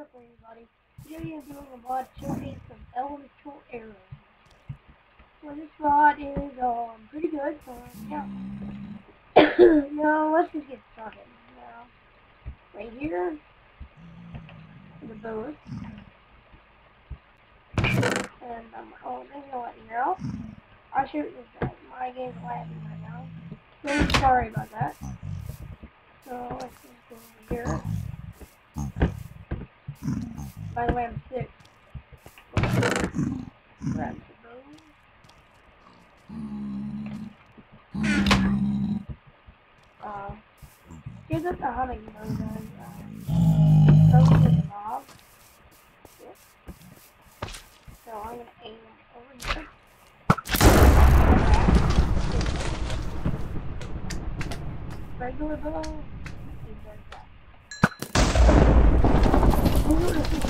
up everybody? Today I'm doing a mod showing some elemental arrows. So this mod is um pretty good, so yeah. now let's just get started. Now right here the booth. And um oh maybe I'll let you know. I'll show you this my game's lagging right now. So sorry about that. So let's just go over here. I'm sick. Grab the. Uh, here's what the hunting bow does. Uh. So I'm gonna aim over here. Regular bow. He does that. Ooh,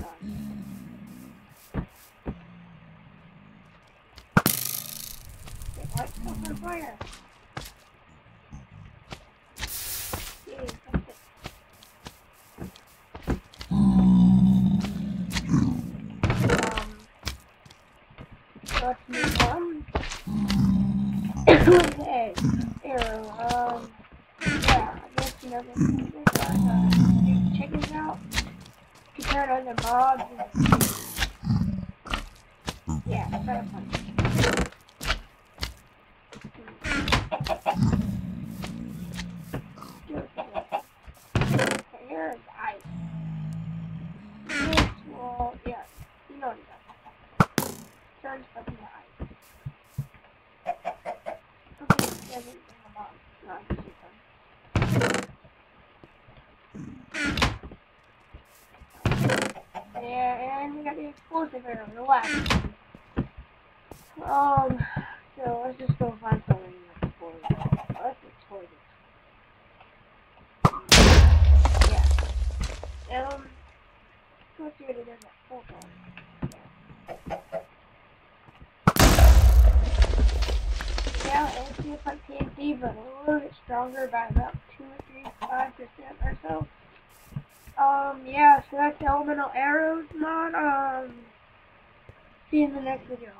lights up on fire. Yay, that's it. Um, let's move on. okay, arrow. Um, yeah, I guess you know this. this uh, uh, these chickens out. You turn on the mobs. And, yeah, it's kind of fun. Do it for this. Okay, here's ice. This will, yeah, you know what it does. Turn stuff into ice. Okay, it doesn't bring them on. No, I'm just kidding. Yeah, and we got the explosive arrow, the last. Um, so let's just go find something to explode. Let's explode it. Yeah. Um, let's see what it does at full Yeah, just like TNT, but a little bit stronger by about 2 or 3, 5% or so. Um, yeah, so that's Elemental Arrows mod. Um, see you in the next video.